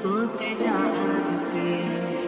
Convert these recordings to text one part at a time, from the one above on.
सोते जागते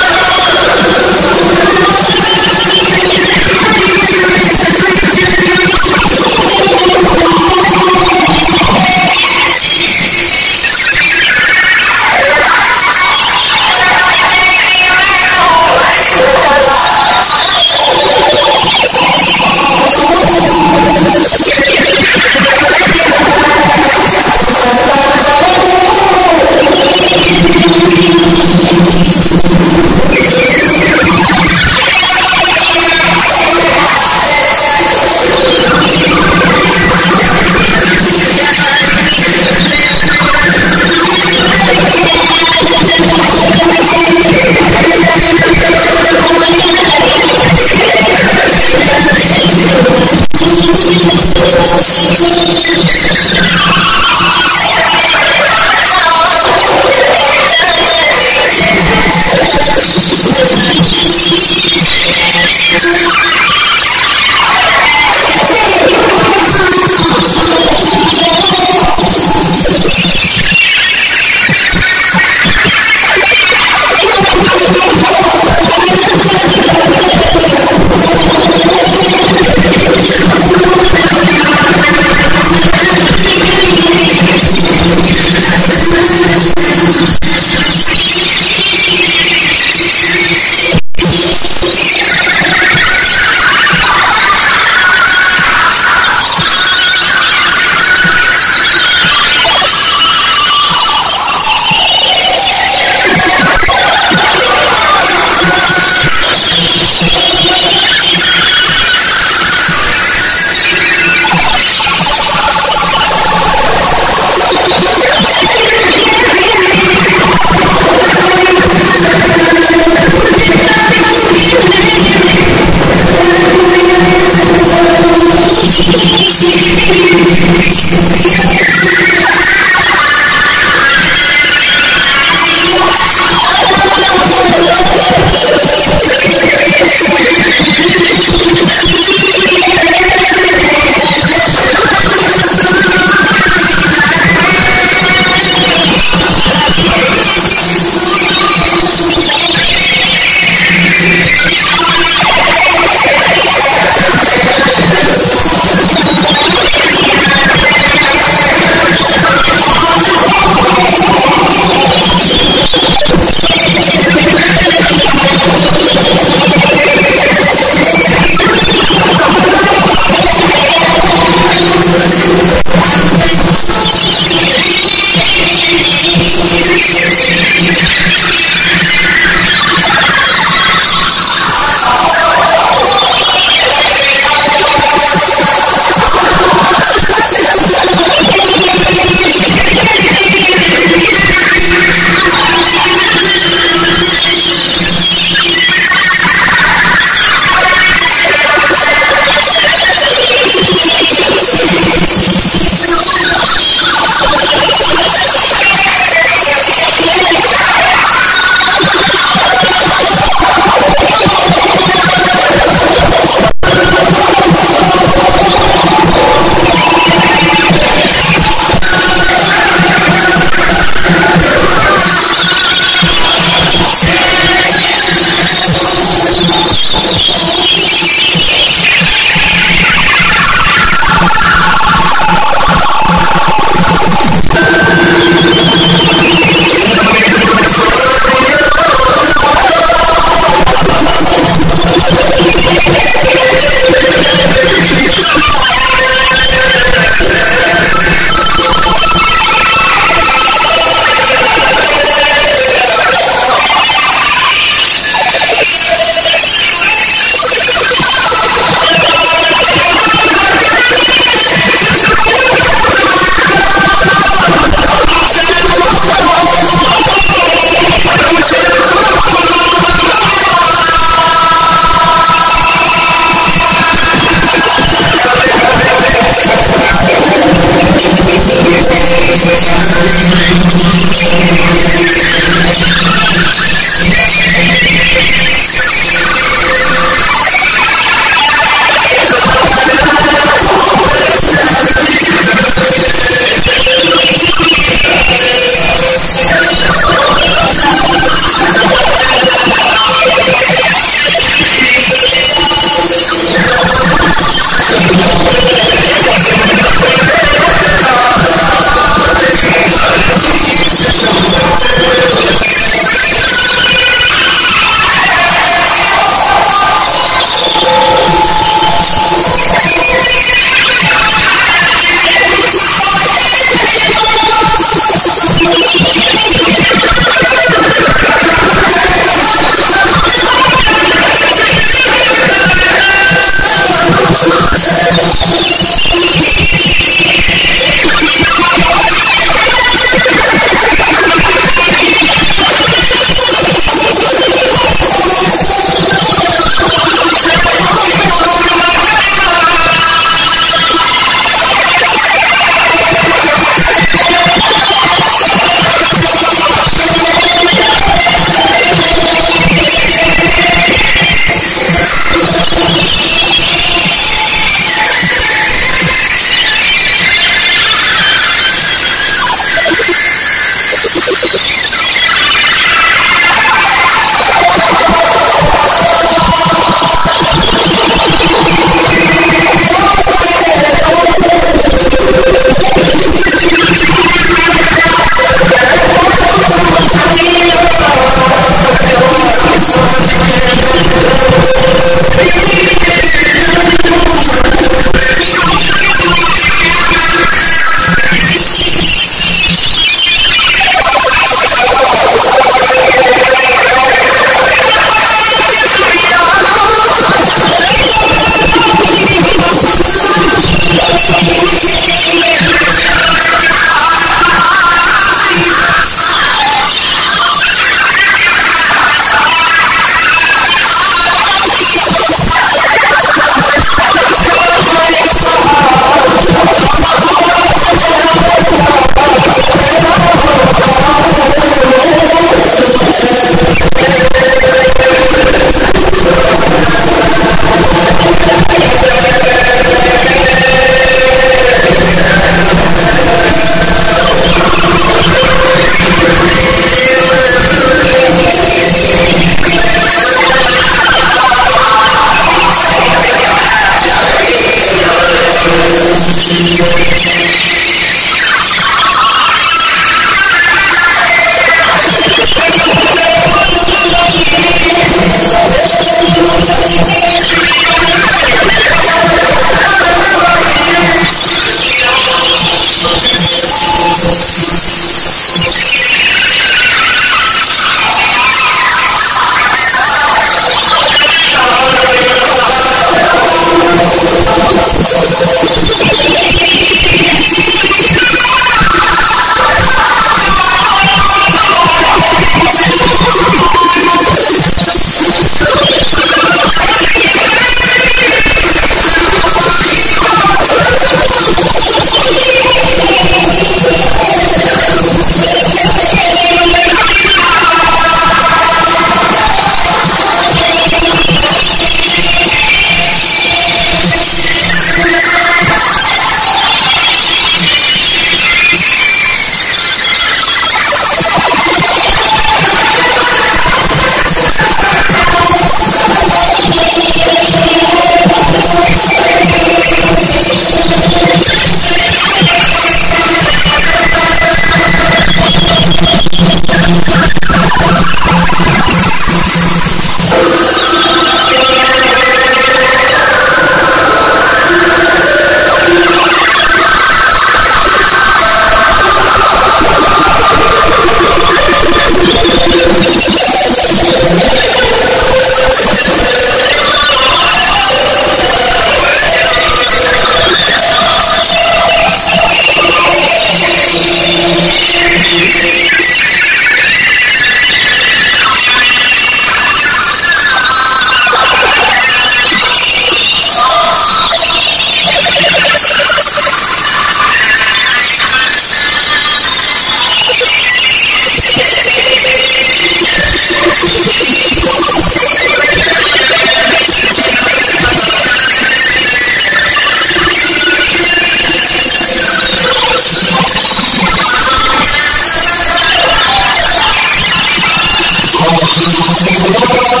すいません。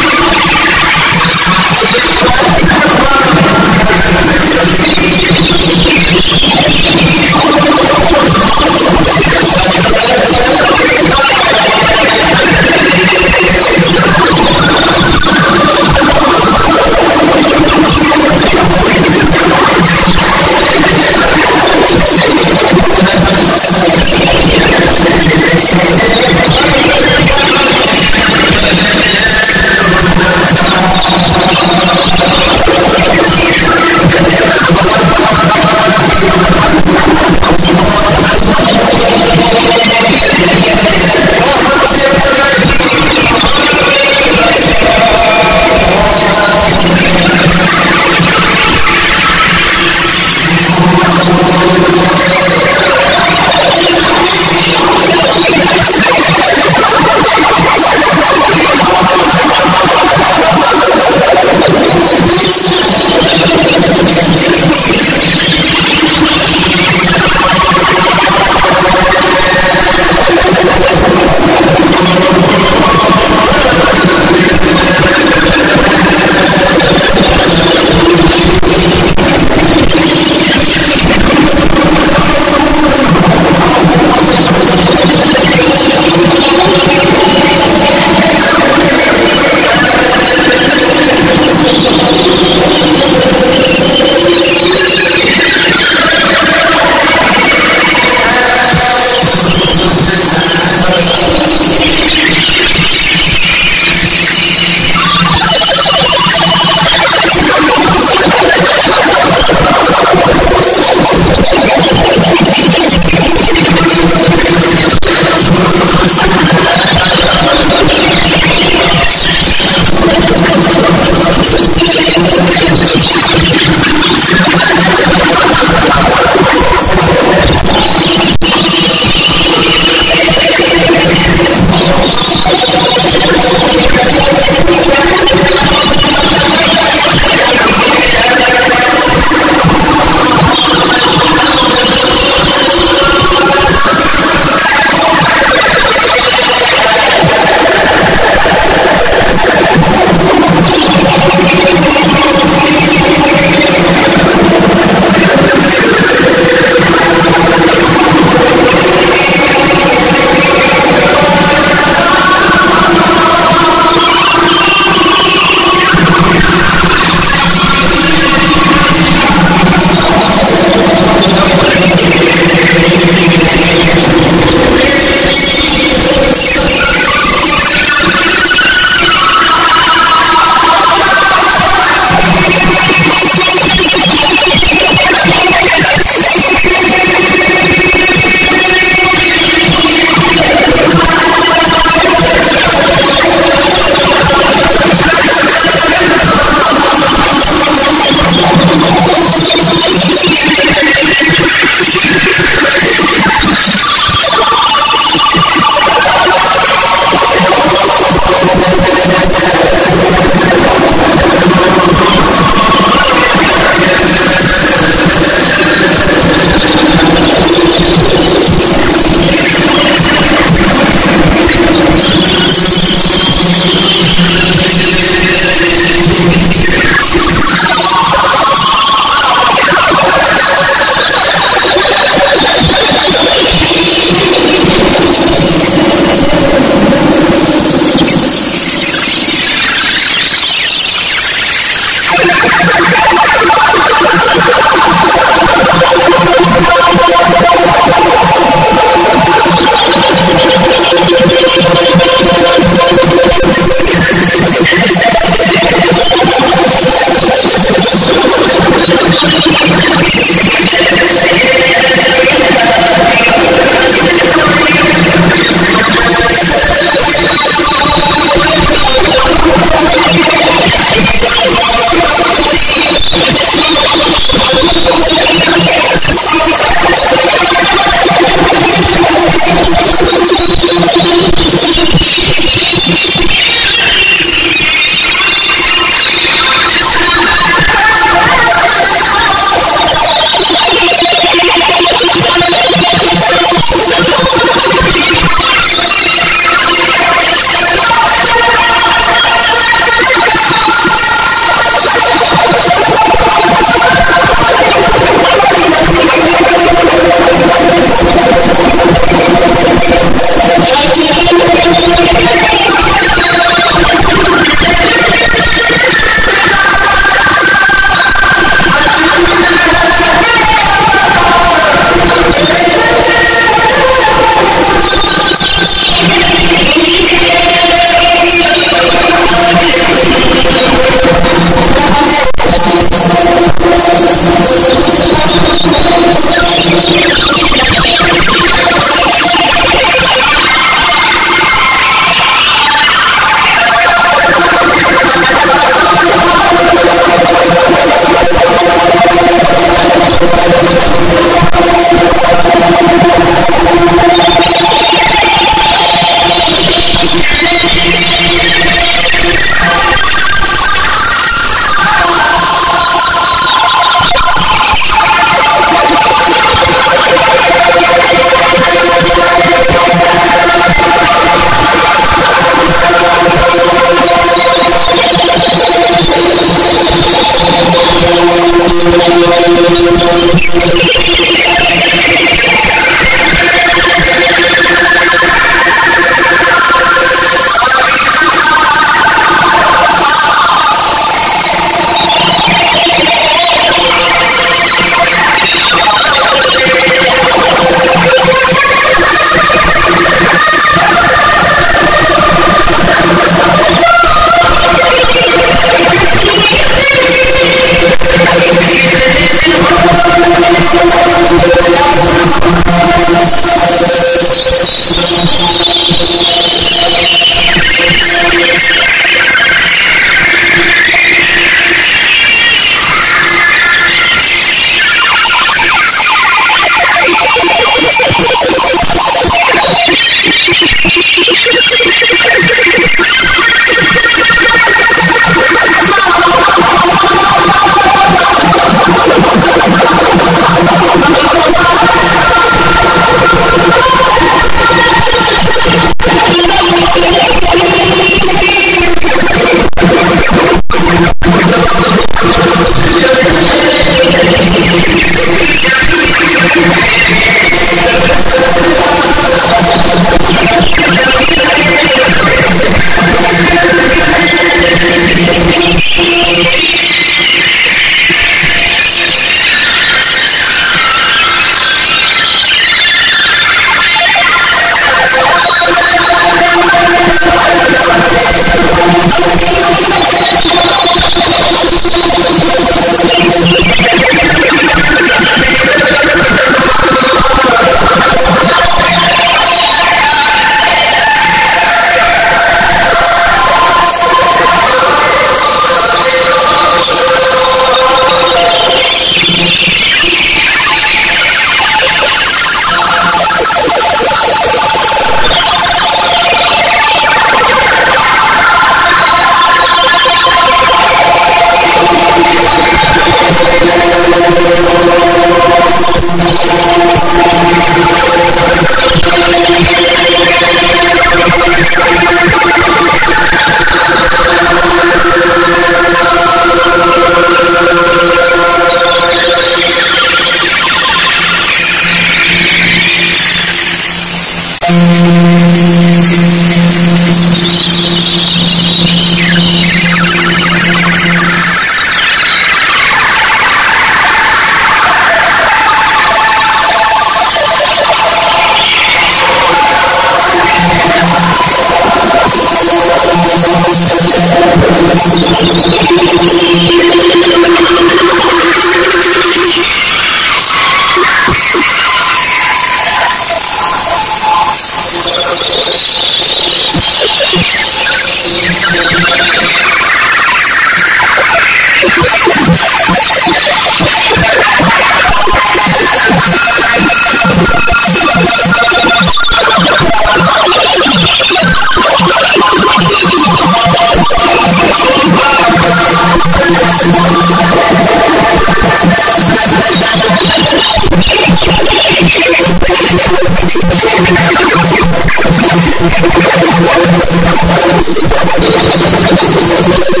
Thank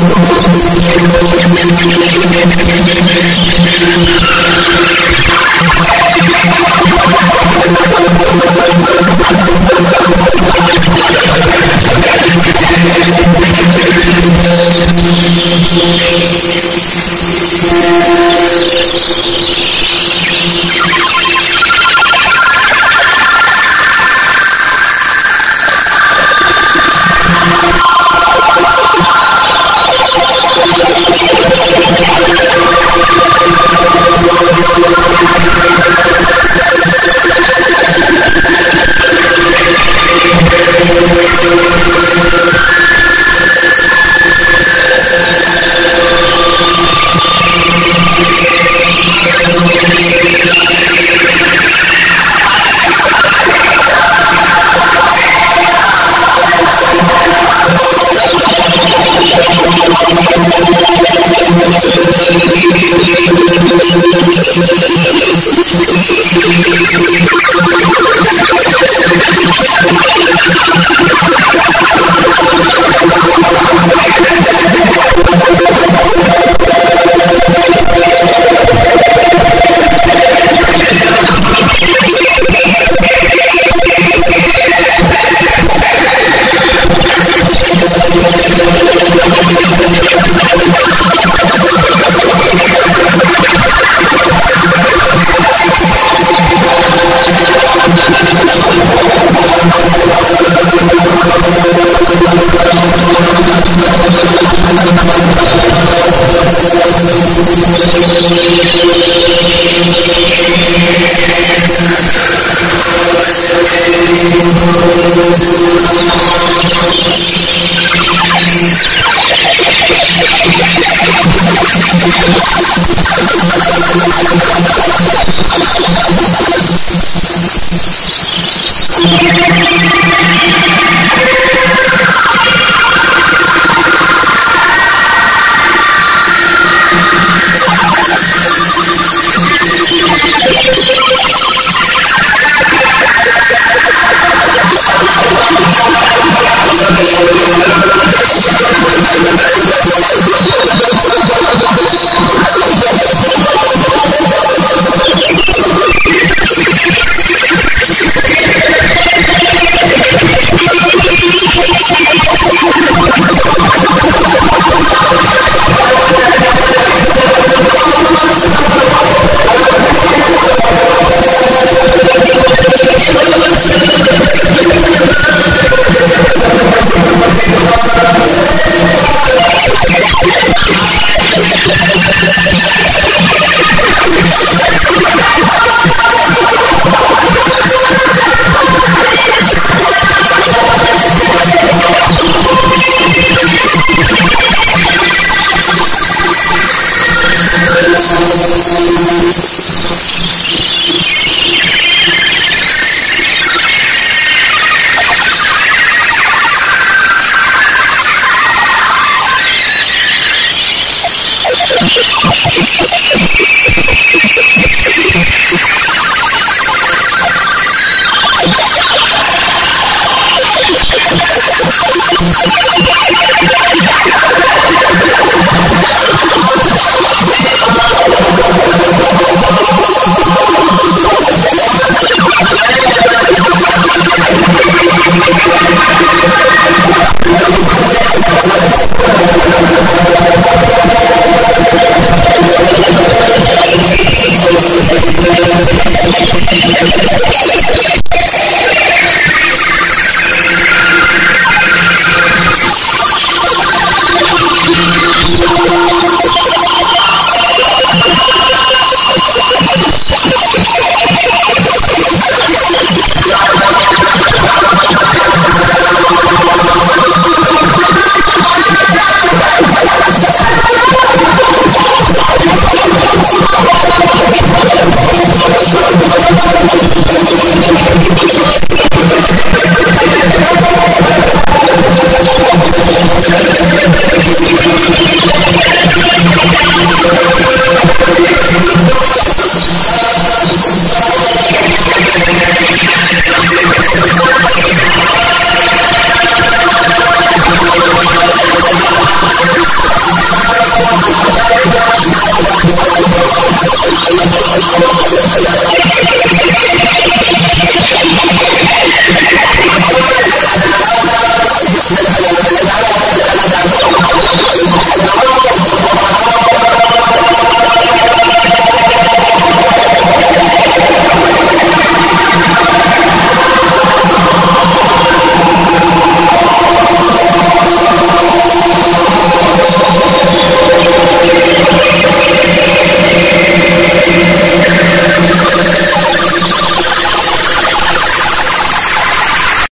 Thank